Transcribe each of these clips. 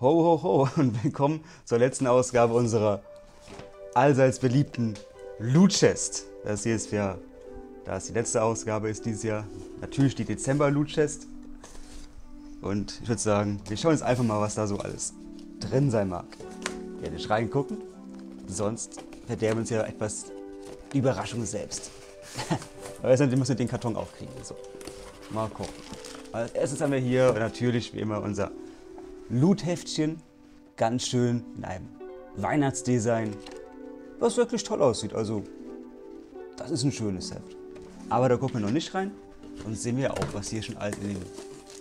Ho, ho, ho und willkommen zur letzten Ausgabe unserer allseits beliebten Loot Chest. Das hier ist ja, da es die letzte Ausgabe ist dieses Jahr, natürlich die Dezember Loot Chest. Und ich würde sagen, wir schauen jetzt einfach mal, was da so alles drin sein mag. Werde nicht reingucken, sonst verderben uns ja etwas die Überraschung selbst. Aber wir müssen den Karton aufkriegen. So. Mal gucken. Als erstes haben wir hier natürlich wie immer unser Loot-Heftchen. Ganz schön in einem Weihnachtsdesign, was wirklich toll aussieht. Also, das ist ein schönes Heft. Aber da gucken wir noch nicht rein. Und sehen wir auch, was hier schon alt in dem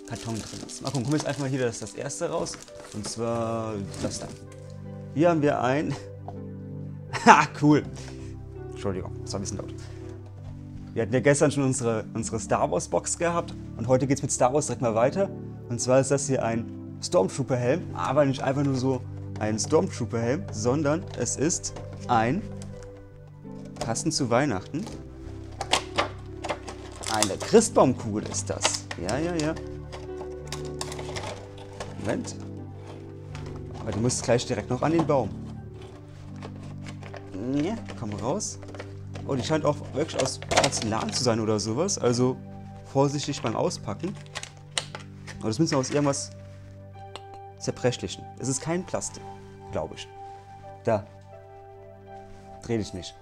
Karton drin ist. Mal gucken, kommen wir jetzt einfach mal hier das, das erste raus. Und zwar das da. Hier haben wir ein. Ha, cool. Entschuldigung, das war ein bisschen laut. Wir hatten ja gestern schon unsere, unsere Star Wars Box gehabt und heute geht es mit Star Wars direkt mal weiter. Und zwar ist das hier ein Stormtrooper Helm, aber nicht einfach nur so ein Stormtrooper Helm, sondern es ist ein, passend zu Weihnachten, eine Christbaumkugel ist das. Ja, ja, ja. Moment. Aber du musst gleich direkt noch an den Baum. Ja, komm raus. Oh, die scheint auch wirklich aus Porzellan zu sein oder sowas. Also vorsichtig beim Auspacken. Aber das müssen wir aus irgendwas zerbrechlichen. Es ist kein Plastik, glaube ich. Da. Dreh dich nicht.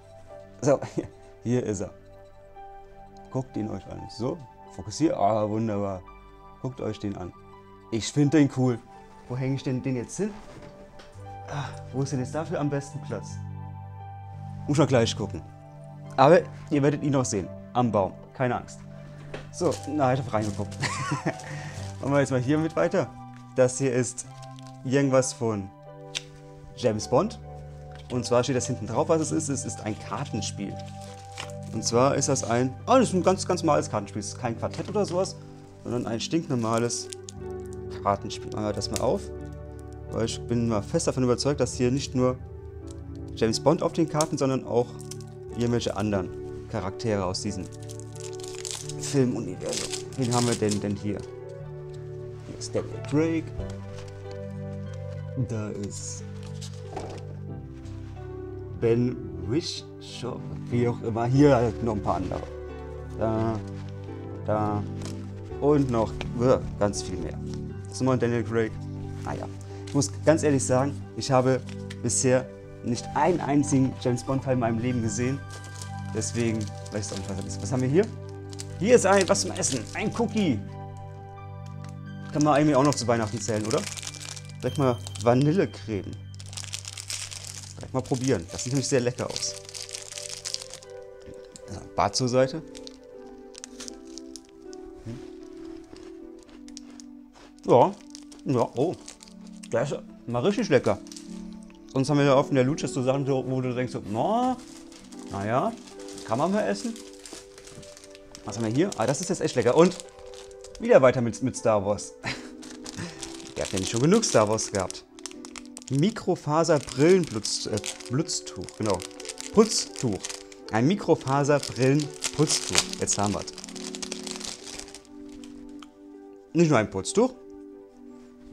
So, hier ist er. Guckt ihn euch an. So, fokussiert. Ah, wunderbar. Guckt euch den an. Ich finde den cool. Wo hänge ich denn den jetzt hin? Ah, wo ist denn jetzt dafür am besten Platz? Muss man gleich gucken. Aber ihr werdet ihn noch sehen. Am Baum. Keine Angst. So, na, ich habe reingeguckt. Machen wir jetzt mal hier mit weiter. Das hier ist irgendwas von James Bond. Und zwar steht das hinten drauf, was es ist. Es ist ein Kartenspiel. Und zwar ist das ein, oh, das ist ein ganz, ganz normales Kartenspiel. Es ist kein Quartett oder sowas, sondern ein stinknormales Kartenspiel. Machen wir das mal auf. Weil ich bin mal fest davon überzeugt, dass hier nicht nur James Bond auf den Karten, sondern auch irgendwelche anderen Charaktere aus diesem Filmuniversum. Wen haben wir denn denn hier? Ist Daniel Drake. Da ist Ben Whishaw, wie auch immer. Hier halt noch ein paar andere. Da, da und noch uh, ganz viel mehr. Mal Daniel Craig. Ah ja. Ich muss ganz ehrlich sagen, ich habe bisher nicht einen einzigen James Bond-Teil in meinem Leben gesehen. Deswegen weiß ich auch nicht, was das ist. Was haben wir hier? Hier ist ein, was zum Essen. Ein Cookie. Kann man eigentlich auch noch zu Weihnachten zählen, oder? Direkt mal Vanillecreme. Direkt mal probieren. Das sieht nämlich sehr lecker aus. Bad zur Seite. Hm. Ja, ja, oh. Der ist mal richtig lecker. Sonst haben wir ja oft in der Lutsche so Sachen, wo du denkst, no, naja, kann man mal essen. Was haben wir hier? Ah, das ist jetzt echt lecker. Und wieder weiter mit, mit Star Wars. Ihr habt ja nicht schon genug Star Wars gehabt. Mikrofaser-Brillenputztuch, äh, genau. Putztuch. Ein Mikrofaser-Brillen-Putztuch. Jetzt haben wir es. Nicht nur ein Putztuch,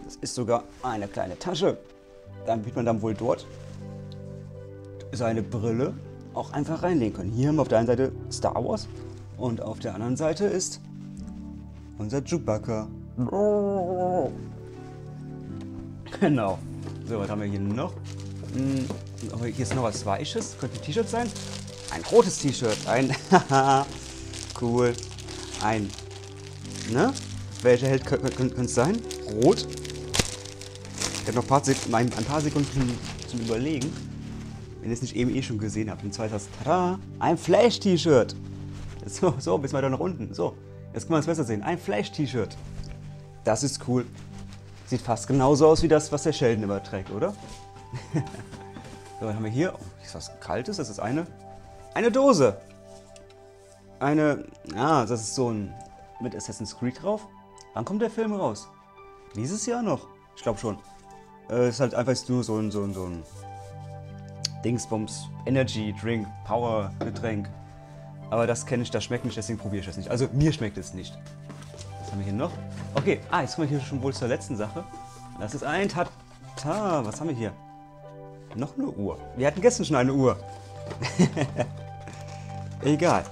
das ist sogar eine kleine Tasche dann wird man dann wohl dort seine Brille auch einfach reinlegen können. Hier haben wir auf der einen Seite Star Wars und auf der anderen Seite ist unser Chewbacca. Genau. So, was haben wir hier noch? Hm, hier ist noch was Weiches. Könnte ein T-Shirt sein. Ein rotes T-Shirt. Ein. cool. Ein. Ne? Welcher Held könnte es sein? Rot. Ich habe noch ein paar, Sekunden, ein paar Sekunden zum Überlegen. Wenn ihr es nicht eben eh schon gesehen habt. Und zwar ist das, tada, ein Flash-T-Shirt. So, so, bis weiter nach unten. So, jetzt kann man es besser sehen. Ein Flash-T-Shirt. Das ist cool. Sieht fast genauso aus wie das, was der Sheldon immer trägt, oder? so, was haben wir hier? Oh, ist was Kaltes? Das ist eine, eine Dose. Eine, ah, das ist so ein, mit Assassin's Creed drauf. Wann kommt der Film raus? Dieses Jahr noch? Ich glaube schon. Äh, ist halt einfach nur so ein, so ein, so ein Dingsbums, Energy Drink, Power Getränk. Aber das kenne ich, das schmeckt nicht, deswegen probiere ich das nicht. Also mir schmeckt es nicht. Was haben wir hier noch? Okay, ah, jetzt kommen wir hier schon wohl zur letzten Sache. Das ist ein Tat Tata, was haben wir hier? Noch eine Uhr. Wir hatten gestern schon eine Uhr. Egal.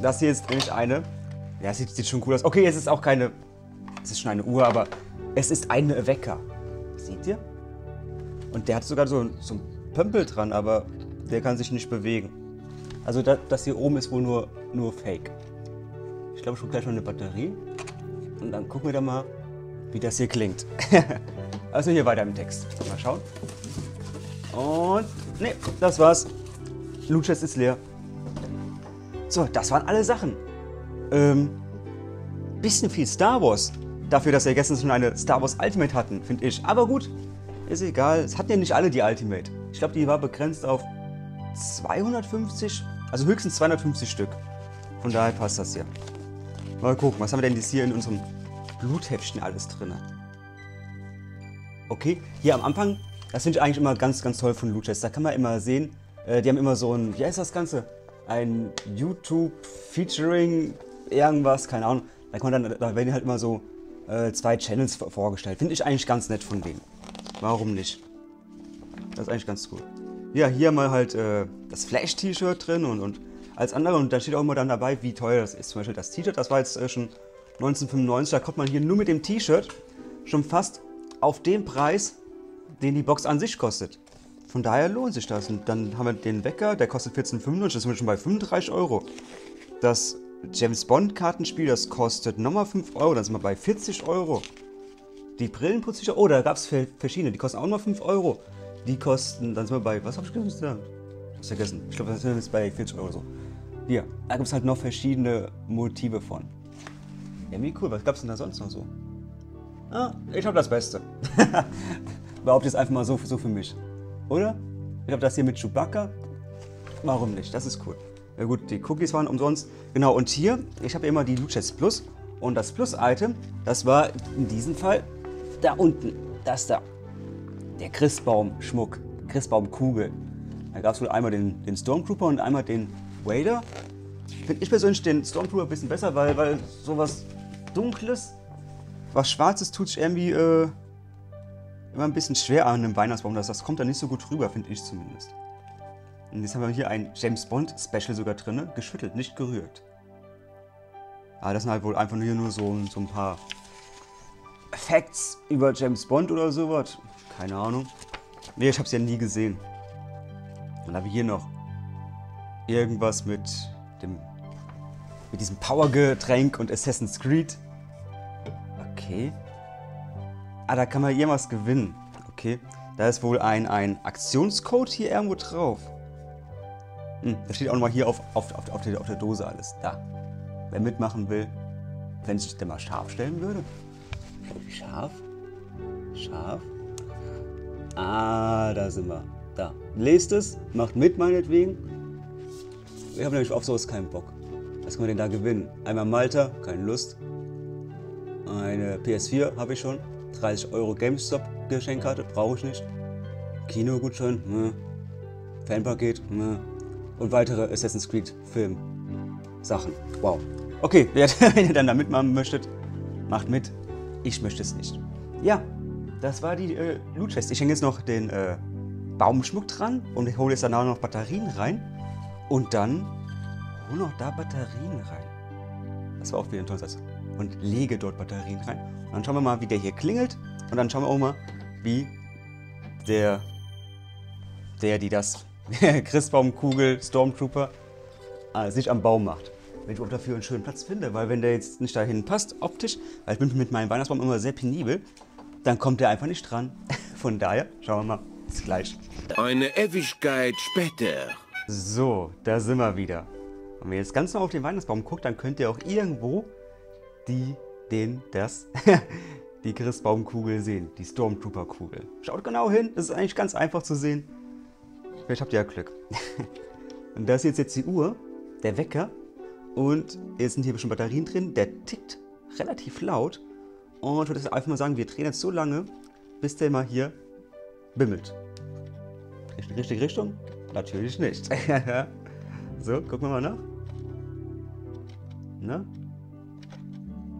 Das hier ist nämlich eine. Ja, sieht, sieht schon cool aus. Okay, es ist auch keine. Es ist schon eine Uhr, aber es ist ein Wecker. Seht ihr? Und der hat sogar so, so ein Pömpel dran, aber der kann sich nicht bewegen. Also das, das hier oben ist wohl nur, nur Fake. Ich glaube, ich hole gleich noch eine Batterie. Und dann gucken wir da mal, wie das hier klingt. also hier weiter im Text. Mal schauen. Und ne, das war's. Luchest ist leer. So, das waren alle Sachen. Ähm, bisschen viel Star Wars. Dafür, dass wir gestern schon eine Star Wars Ultimate hatten, finde ich. Aber gut, ist egal. Es hatten ja nicht alle die Ultimate. Ich glaube, die war begrenzt auf 250, also höchstens 250 Stück. Von daher passt das hier. Mal gucken, was haben wir denn jetzt hier in unserem Bluthäppchen alles drin? Okay, hier am Anfang, das finde ich eigentlich immer ganz, ganz toll von Loot Da kann man immer sehen, äh, die haben immer so ein, wie heißt das Ganze? Ein YouTube-Featuring, irgendwas, keine Ahnung. Da, kann dann, da werden halt immer so äh, zwei Channels vorgestellt. Finde ich eigentlich ganz nett von denen. Warum nicht? Das ist eigentlich ganz cool. Ja, hier mal halt äh, das Flash-T-Shirt drin und, und als andere. Und da steht auch immer dann dabei, wie teuer das ist. Zum Beispiel das T-Shirt, das war jetzt äh, schon 1995. Da kommt man hier nur mit dem T-Shirt schon fast auf den Preis, den die Box an sich kostet. Von daher lohnt sich das. Und dann haben wir den Wecker, der kostet 14,95, das sind wir schon bei 35 Euro. Das James Bond Kartenspiel, das kostet nochmal 5 Euro, dann sind wir bei 40 Euro. Die Brillenputztücher, oh, da gab es verschiedene, die kosten auch noch 5 Euro. Die kosten, dann sind wir bei, was habe ich gesagt? Hab's vergessen. Ich glaube, das sind jetzt bei 40 Euro so. Hier, da gibt es halt noch verschiedene Motive von. Ja, wie cool, was gab es denn da sonst noch so? Ah, ich habe das Beste. Behaupte jetzt einfach mal so, so für mich. Oder? Ich habe das hier mit Chewbacca. Warum nicht? Das ist cool. Ja gut, die Cookies waren umsonst. Genau, und hier, ich habe immer die Luchess Plus. Und das Plus-Item, das war in diesem Fall da unten. Das da. Der Christbaum-Schmuck. Christbaum-Kugel. Da gab es wohl einmal den, den Stormtrooper und einmal den Wader. Finde ich persönlich den Stormtrooper ein bisschen besser, weil, weil sowas Dunkles, was Schwarzes tut sich irgendwie äh, immer ein bisschen schwer an einem Weihnachtsbaum. Das, das kommt da nicht so gut rüber, finde ich zumindest. Und jetzt haben wir hier ein James Bond Special sogar drin, geschüttelt, nicht gerührt. Aber das sind halt wohl einfach nur, nur so, so ein paar Facts über James Bond oder sowas. Keine Ahnung. Nee, ich habe es ja nie gesehen. Dann habe ich hier noch irgendwas mit dem mit diesem Powergetränk und Assassin's Creed. Okay. Ah, da kann man irgendwas gewinnen. Okay. Da ist wohl ein, ein Aktionscode hier irgendwo drauf. Hm, da steht auch nochmal hier auf, auf, auf, auf, der, auf der Dose alles. Da. Wer mitmachen will, wenn sich der mal scharf stellen würde. Scharf? Scharf? Ah, da sind wir. Da. Lest es, macht mit meinetwegen. Ich habe nämlich auf sowas keinen Bock. Was kann man denn da gewinnen? Einmal Malta, keine Lust. Eine PS4 habe ich schon. 30 Euro GameStop Geschenkkarte, brauche ich nicht. Kinogutschein, ne. Fanpaket, ne und weitere Assassin's Creed Film Sachen. Wow. Okay, wenn ihr dann da mitmachen möchtet, macht mit. Ich möchte es nicht. Ja, das war die äh, Loot Chest. Ich hänge jetzt noch den äh, Baumschmuck dran und hole jetzt danach noch Batterien rein. Und dann hole noch da Batterien rein. Das war auch wieder ein tolles Und lege dort Batterien rein. Und dann schauen wir mal, wie der hier klingelt. Und dann schauen wir auch mal, wie der, der, die das Christbaumkugel, Stormtrooper, äh, sich am Baum macht. Wenn ich auch dafür einen schönen Platz finde, weil wenn der jetzt nicht dahin passt, optisch, weil ich bin mit meinem Weihnachtsbaum immer sehr penibel, dann kommt der einfach nicht dran. Von daher, schauen wir mal, bis gleich. Eine Ewigkeit später. So, da sind wir wieder. Wenn ihr jetzt ganz noch auf den Weihnachtsbaum guckt, dann könnt ihr auch irgendwo die, den, das, die Christbaumkugel sehen, die Stormtrooper-Kugel. Schaut genau hin, das ist eigentlich ganz einfach zu sehen. Vielleicht habt ihr ja Glück. und da ist jetzt, jetzt die Uhr, der Wecker. Und jetzt sind hier bestimmt Batterien drin. Der tickt relativ laut. Und ich würde jetzt einfach mal sagen, wir drehen jetzt so lange, bis der mal hier bimmelt. Richtige richtig Richtung? Natürlich nicht. so, gucken wir mal nach. Na?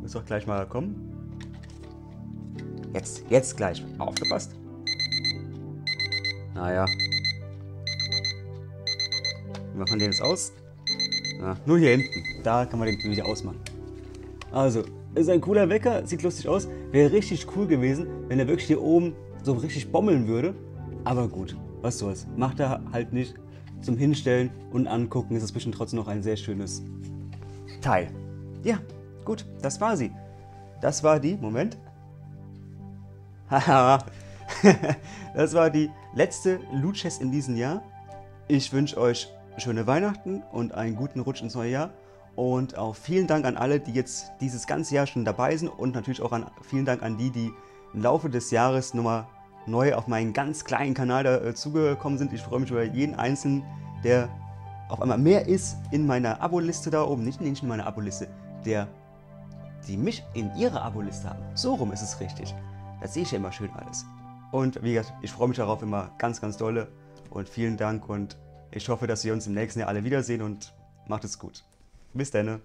Muss doch gleich mal kommen. Jetzt, jetzt gleich. Aufgepasst. Naja. Wie macht man den jetzt aus? Na, nur hier hinten. Da kann man den wieder ausmachen. Also, ist ein cooler Wecker, sieht lustig aus. Wäre richtig cool gewesen, wenn er wirklich hier oben so richtig bommeln würde. Aber gut, was soll's. Macht er halt nicht. Zum Hinstellen und Angucken ist es bestimmt trotzdem noch ein sehr schönes Teil. Ja, gut, das war sie. Das war die, Moment. Haha, das war die letzte Loot Chest in diesem Jahr. Ich wünsche euch schöne Weihnachten und einen guten Rutsch ins neue Jahr. Und auch vielen Dank an alle, die jetzt dieses ganze Jahr schon dabei sind und natürlich auch an, vielen Dank an die, die im Laufe des Jahres nochmal neu auf meinen ganz kleinen Kanal dazugekommen äh, sind. Ich freue mich über jeden Einzelnen, der auf einmal mehr ist in meiner Abo-Liste da oben, nicht in meiner Abo-Liste, der die mich in ihrer Abo-Liste haben. So rum ist es richtig. Da sehe ich ja immer schön alles. Und wie gesagt, ich freue mich darauf immer ganz, ganz dolle. Und vielen Dank und ich hoffe, dass wir uns im nächsten Jahr alle wiedersehen und macht es gut. Bis dann.